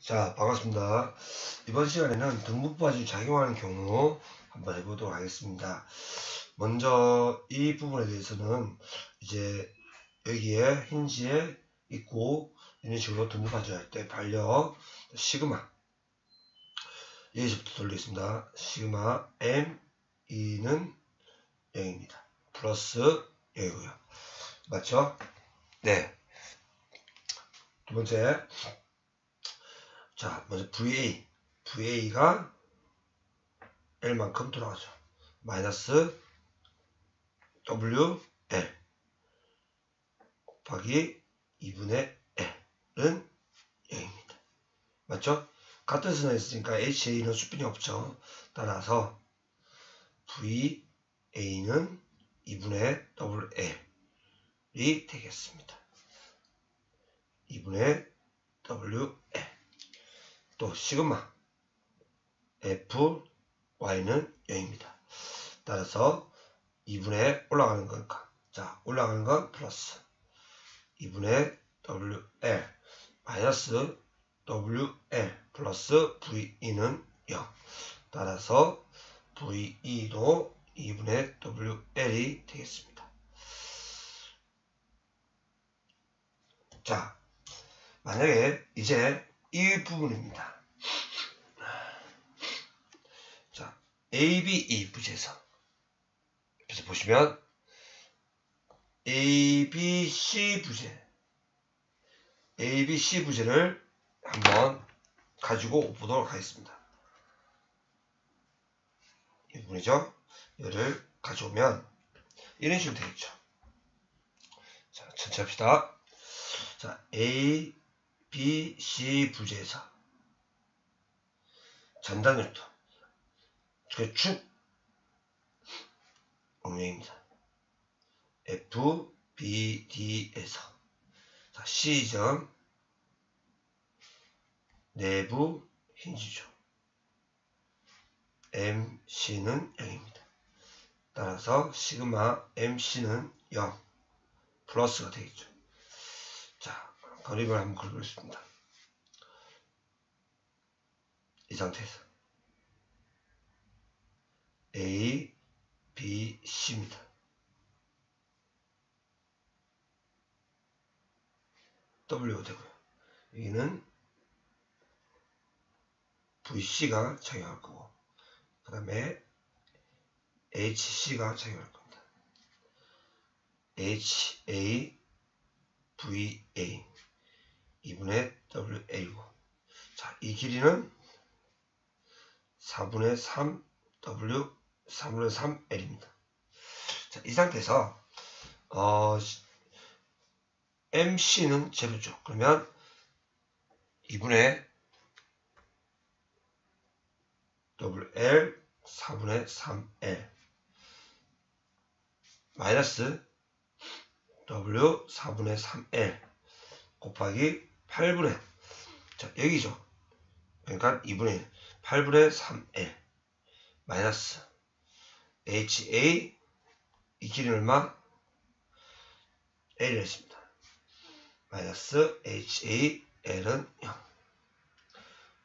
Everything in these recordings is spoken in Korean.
자, 반갑습니다. 이번 시간에는 등분파지 작용하는 경우 한번 해보도록 하겠습니다. 먼저 이 부분에 대해서는 이제 여기에 힌지에 있고 이런 식으로 등분파지 할때 반려 시그마 여기서부터 돌리겠습니다. 시그마 m e는 0입니다. 플러스 0이고요. 맞죠? 네. 두 번째 자, 먼저 VA. VA가 L만큼 돌아가죠. 마이너스 WL 곱하기 2분의 L은 0입니다. 맞죠? 같은 선에 있으니까 HA는 수빈이 없죠. 따라서 VA는 2분의 WL이 되겠습니다. 2분의 WL 또 시그마 f y는 0입니다. 따라서 2분의 올라가는 거니까 자 올라가는 건 플러스 2분의 wl 마이너스 wl 플러스 ve는 0 따라서 ve도 2분의 wl이 되겠습니다. 자 만약에 이제 이 부분입니다. 자, ABE 부재에서 그래서 보시면 ABC 부재 ABC 부재를 한번 가지고 보도록 하겠습니다. 이 부분이죠. 이를 가져오면 이런 식으로 되겠죠. 자, 천천히 합시다. 자, A B, C 부재에서 전단율도 그축 옹명입니다. F, B, D에서 자, C점 내부 힌지죠. MC는 0입니다. 따라서 시그마 MC는 0 플러스가 되겠죠. 그림을 한번 그려보겠습니다. 이 상태에서 A, B, C입니다. W 되고요. 여기는 VC가 작용할 거고 그 다음에 HC가 작용할 겁니다. HA, VA 2분의 WA고 자, 이 길이는 4분의 3W 3분의 3L입니다. 자, 이 상태에서 어, MC는 제로죠. 그러면 2분의 WL 4분의 3L 마이너스 W 4분의 3L 곱하기 8분의 자 여기죠. 그러니까 2분의 1 8분의 3L 마이너스 HA 이 길이는 얼마? L을 했습니다. 마이너스 HA L은 0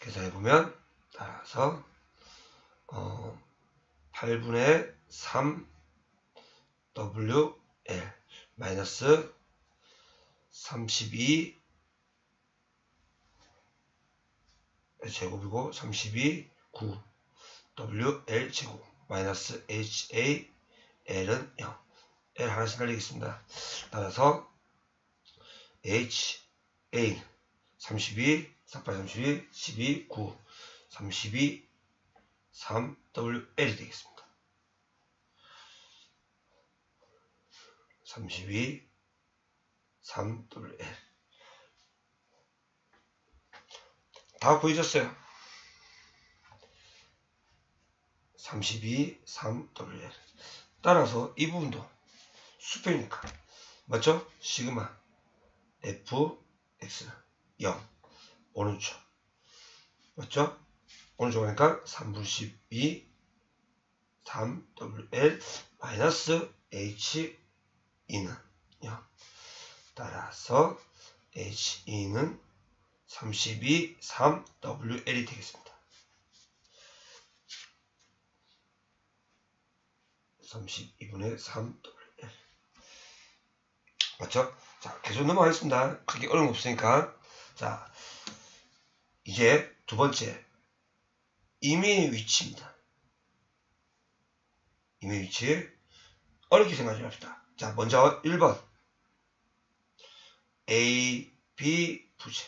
계산해보면 따라서 어, 8분의 3 WL 마이너스 32 제곱이고 32 9 WL 제곱. 마이너스 HA L은 0 L 하나씩 날리겠습니다. 따라서 HA 32 38 32 12 9 32 3 WL이 되겠습니다. 32 3WL 다 보여줬어요. 32, 3WL. 따라서 이 부분도 수평이니까. 맞죠? 시그마 F, X 0. 오른쪽. 맞죠? 오른쪽 하니까 3분 12, 3WL 마이너스 H2는 0. 따라서 H2는 32, 3, WL이 되겠습니다. 32분의 3, WL. 맞죠? 자, 계속 넘어가겠습니다. 크게 어려운 거 없으니까. 자, 이제 두 번째. 임의의 위치입니다. 임의 위치. 어렵게 생각하지 맙시다. 자, 먼저 1번. A, B 부재.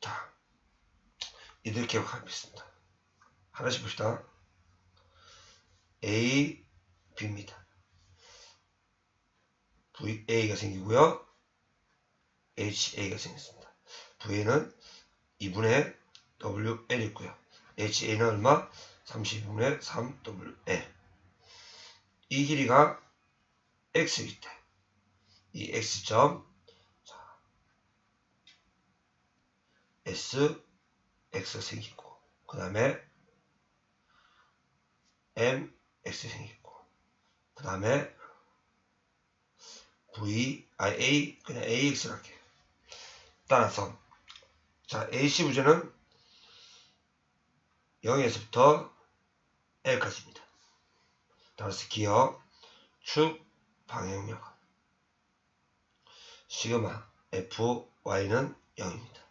자, 이들 기억하겠습니다. 하나씩 봅시다. A, B입니다. VA가 생기고요. HA가 생겼습니다. VA는 2분의 WL 있고요. HA는 얼마? 32분의 3WL. 이 길이가 X일 때, 이 X점, 자, S, X가 생기고, 그 다음에 M, X 생기고, 그 다음에 V, 아, A, 그냥 AX를 할게요. 따라서, 자, AC 부재는 0에서부터 L까지입니다. 따라서 기억, 축, 방향력. 시그마, F, Y는 0입니다.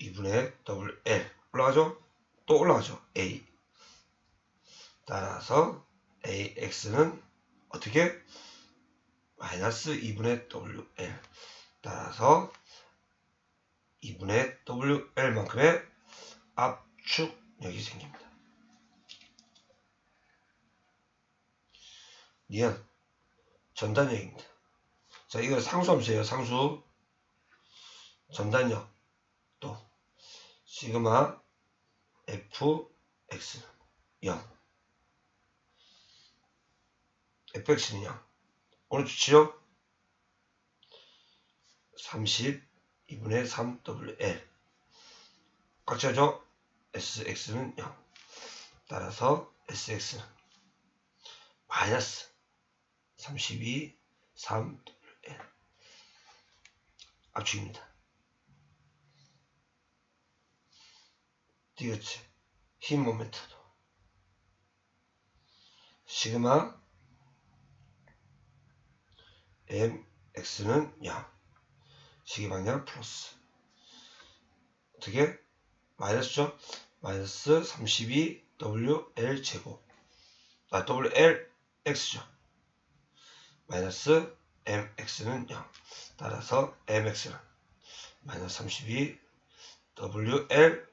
2분의 WL. 올라가죠? 또 올라가죠? A. 따라서 AX는 어떻게? 마이너스 2분의 WL. 따라서 2분의 WL만큼의 압축력이 생깁니다. 니은 전단력입니다. 자, 이거 상수함수예요. 상수. 전단력. 또 시그마 fx는 0. fx는 0. 오늘 좋지요? 32분의 3wl 같이 하죠? sx는 0. 따라서 sx는 마이너스 32, 3, L. 압축입니다. 디귿체, 힘 모멘트도. 시그마 m, x는 0. 시계방향 플러스. 어떻게? 마이너스죠? 마이너스 32 WL 제곱. 아, WL X죠. 마이너스 MX는 0. 따라서 MX는 마이너스 32 WL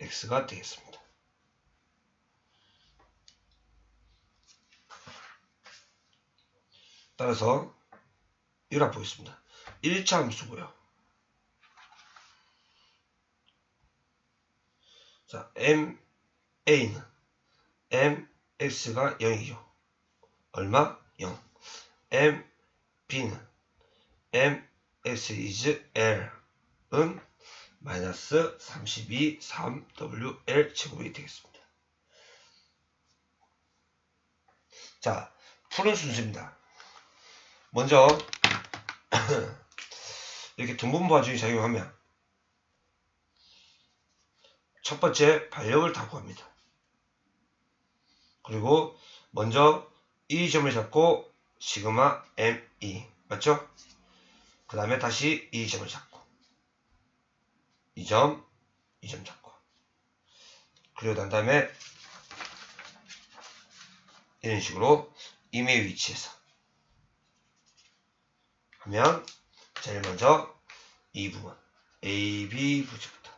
X가 되겠습니다. 따라서 이걸 보겠습니다. 1차 함수고요. 자, MA는 MX가 0이죠. 얼마? 0. MB는 MX is L은 마이너스 32 3WL 제곱이 되겠습니다. 자, 푸는 순서입니다. 먼저 이렇게 등분부하주의 작용하면 첫 번째 반력을 다 구합니다. 그리고 먼저 이 점을 잡고 시그마 ME 맞죠? 그 다음에 다시 이 점을 잡고 이 점, 이점 잡고. 그리고 난 다음에 이런 식으로 임의 위치에서 하면 제일 먼저 이 부분 AB 부지부터.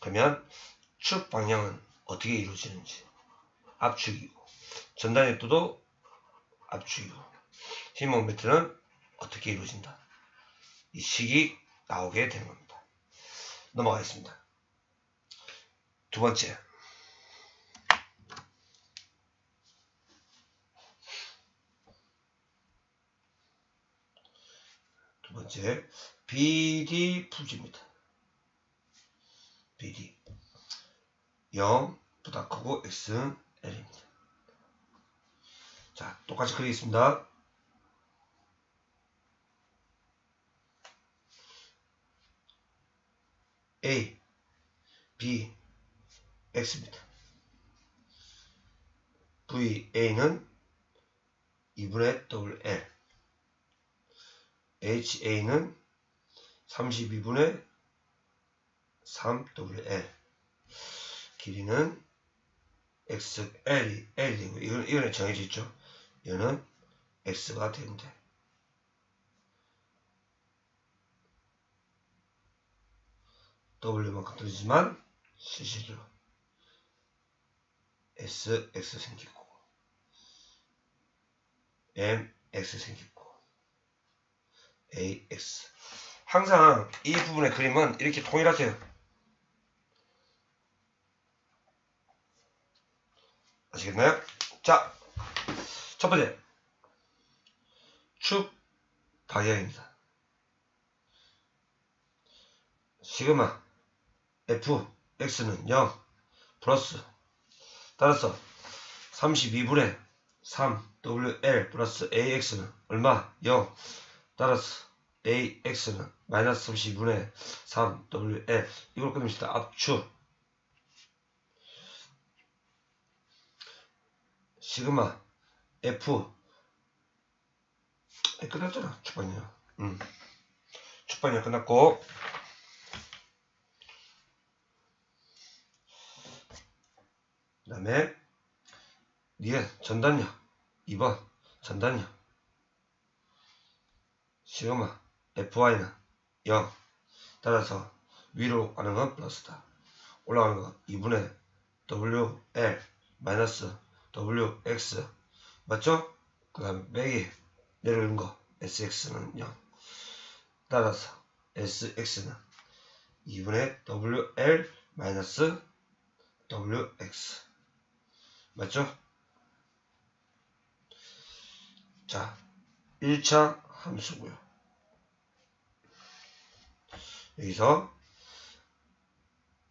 그러면 축 방향은 어떻게 이루어지는지 압축이고 전단의 또도 압축이고 힘 모멘트는 어떻게 이루어진다. 이 식이 나오게 되는 겁니다 넘어가겠습니다 두 번째 두 번째 BD 부지입니다. BD 0보다 크고 X는 L입니다. 자 똑같이 그리겠습니다. A, B, X입니다. VA는 2분의 WL HA는 32분의 3WL 길이는 XL이 L 되고 이건, 이거는 정해져 있죠. 이거는 X가 되는데 W만큼 떨어지지만 실질로 S, X 생기고 M, X 생기고 A, X 항상 이 부분의 그림은 이렇게 통일하세요. 아시겠나요? 자, 첫 번째 축 방향입니다. 시그마 F, X는 0 플러스 따라서 32분의 3 WL 플러스 AX는 얼마? 0 따라서 AX는 마이너스 32분의 3 WL 이걸 끊읍시다. 압축 시그마 F 에, 끝났잖아 축반이야 음. 축반이야 끝났고 그 다음에 니은 전단력 2번 전단력 시그마 FY는 0 따라서 위로 가는 건 플러스다. 올라가는 건 2분의 WL 마이너스 WX 맞죠? 그 다음에 빼기 내려오는 거 SX는 0 따라서 SX는 2분의 WL 마이너스 WX 맞죠? 자 1차 함수고요. 여기서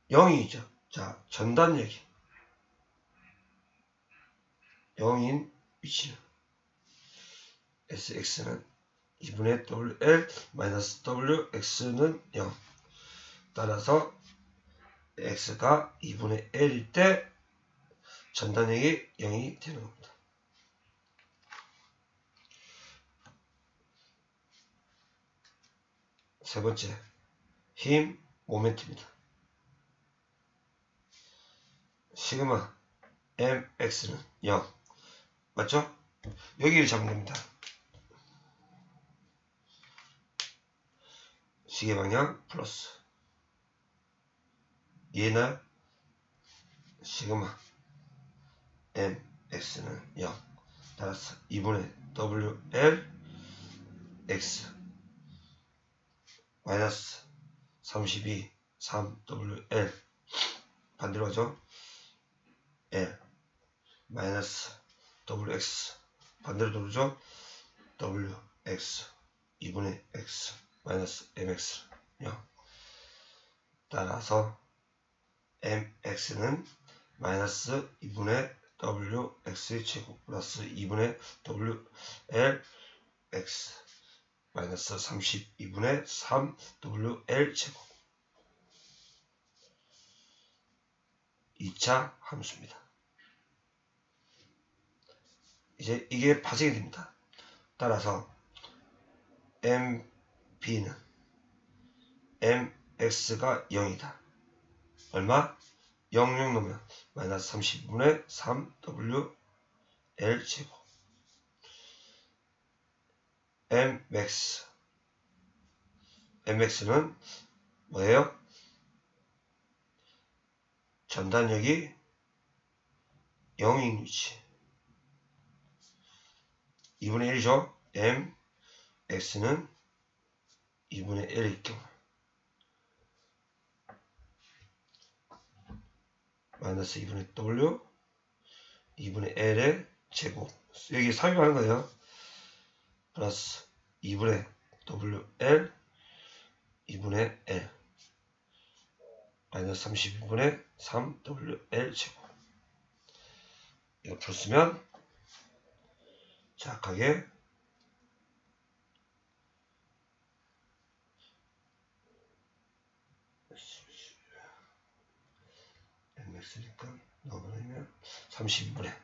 0이죠. 자 전단력이 0인 위치는 SX는 2분의 WL 마이너스 WX는 0 따라서 X가 2분의 L일 때 전단력이 0이 되는 겁니다. 세 번째, 힘, 모멘트입니다. 시그마 mx는 0 맞죠? 여기를 잡는 겁니다. 시계 방향 플러스 얘는 시그마 mx는 0 따라서 2분의 wl x 마이너스 32 3wl 반대로 하죠? l 마이너스 wx 반대로 돌죠? Wx 2분의 x 마이너스 mx 0 따라서 mx는 마이너스 2분의 wx 제곱 플러스 2분의 wl x 마이너스 32분의 3wl 제곱 2차 함수입니다. 이제 이게 파생이 됩니다. 따라서 MB는 MX가 0이다. 얼마? 0, 0 넣으면 마이너스 30분의 3W L 제곱 MX MX는 뭐예요? 전단력이 0인 위치 2분의 1이죠. M, X는 2분의 1일 경우 마이너스 2분의 W 2분의 L의 제곱. 여기 삽입하는 거예요. 플러스 2분의 WL 2분의 L. 마이너스 32분의 3WL 제곱. 이거 풀었으면 정확하게 mx니까 넣어버리면 32분의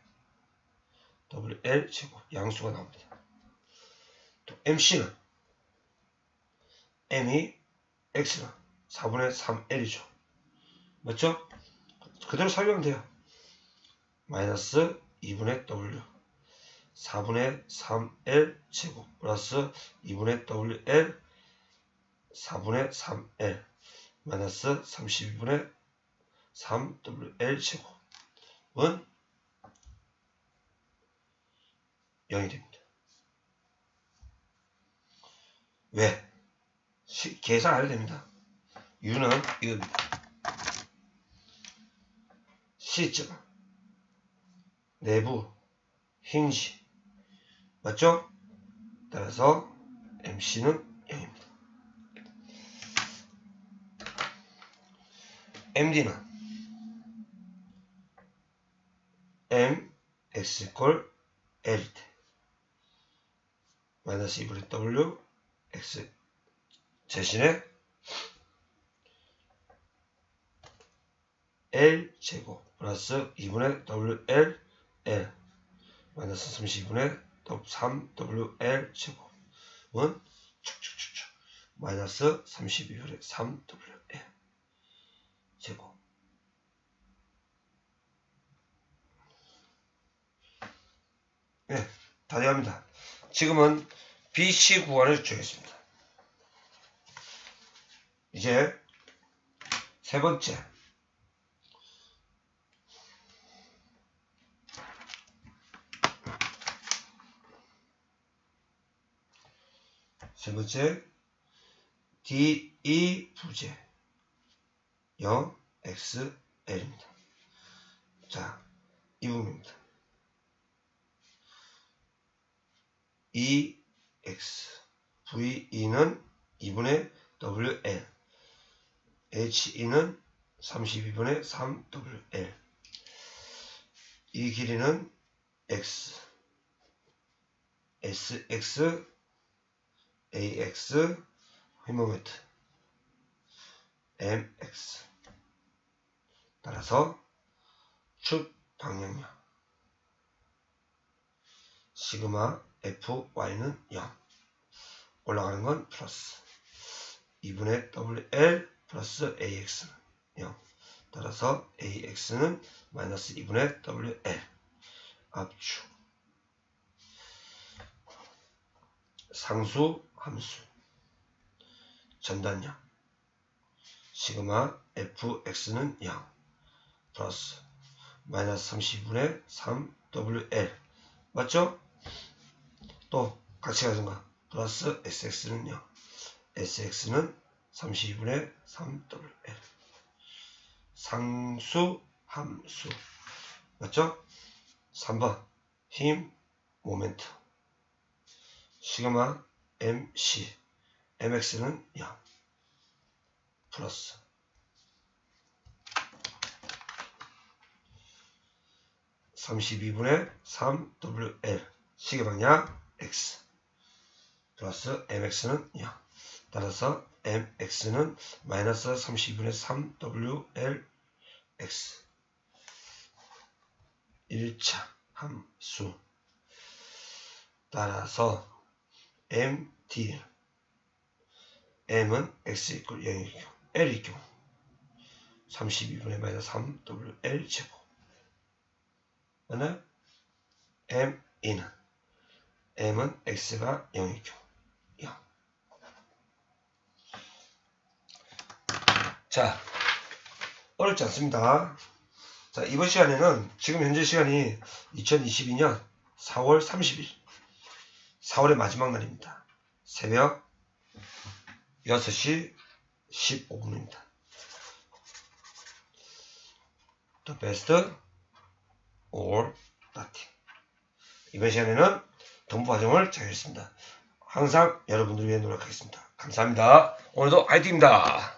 wl 제곱 양수가 나옵니다. 또 mc는 m이 x는 4분의 3l이죠. 맞죠? 그대로 설명하면 돼요. 마이너스 2분의 w 4분의 3l 제곱 플러스 2분의 wl 4분의 3l 마이너스 32분의 3wl 제곱은 0이 됩니다. 왜? 시, 계산 안 해도 됩니다. u는 이겁니다. 시점 내부 힌지 맞죠? 따라서 MC는 0입니다. MD는 M X 꼴 L 때 마이너스 2분의 W X 대신에 L 제곱 플러스 2분의 WL L 마이너스 32분의 3WL 제곱은 축축축축 마이너스 32분의 3WL 제곱 네, 다 돼갑니다. 지금은 BC 구간을 주겠습니다. 이제 세 번째 세 번째 DE 부재 0 XL입니다. 자, 이 부분입니다. EX VE는 2분의 WL HE는 32분의 3WL 이 길이는 X. SX AX 휘모메트 MX 따라서 축 방향력. 시그마 FY는 0 올라가는 건 플러스. 2분의 WL 플러스 AX는 0 따라서 AX는 마이너스 2분의 WL 압축. 상수 함수. 전단력 시그마 fx는 0 플러스 마이너스 30분의 3wl 맞죠? 또 같이 가든가 플러스 sx는 0 sx는 32분의 3wl 상수 함수. 맞죠? 3번. 힘 모멘트. 시그마 MC MX는 0 플러스. (32분의 3WL) 시계방향 X 플러스 MX는 0 따라서 MX는 마이너스 32분의 3WL X 1차 함수 따라서 MD M은 X 이퀄 0일 경우 L일 경우 32분의 마이너스 3WL 제곱 맞나요? ME는 M은 X가 0일 경우 0 자, 어렵지 않습니다. 자, 이번 시간에는 지금 현재 시간이 2022년 4월 30일 4월의 마지막 날입니다. 새벽 6시 15분입니다. The best or nothing. 이번 시간에는 동부 과정을 정했습니다. 항상 여러분들 위해 노력하겠습니다. 감사합니다. 오늘도 화이팅입니다.